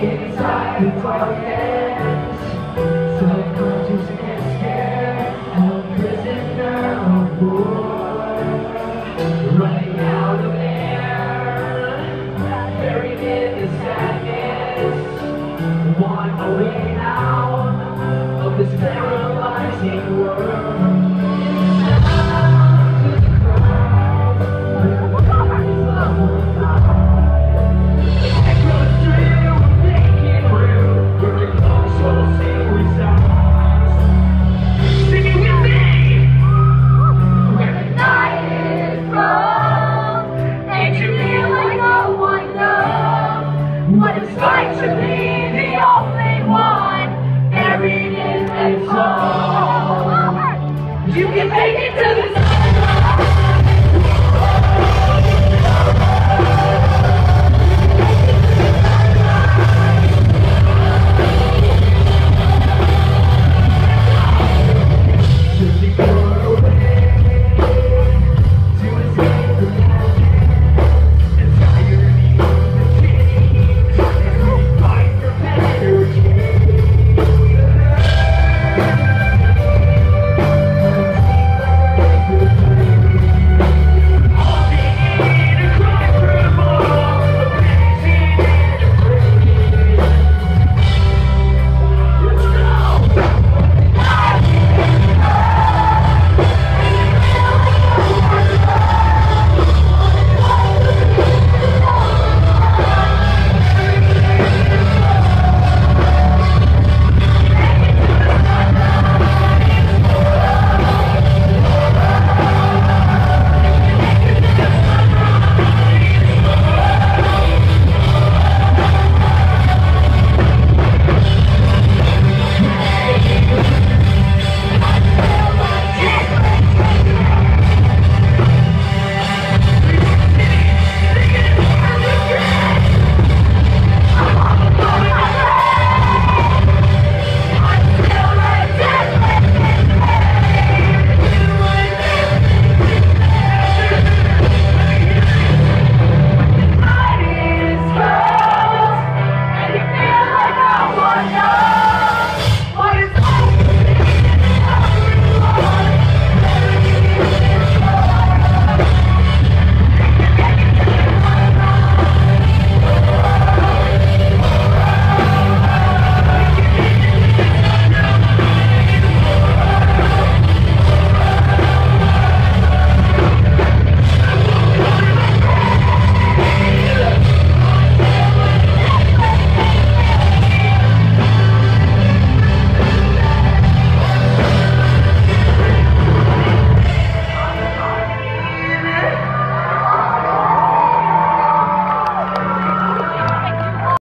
Inside the You can make it to the.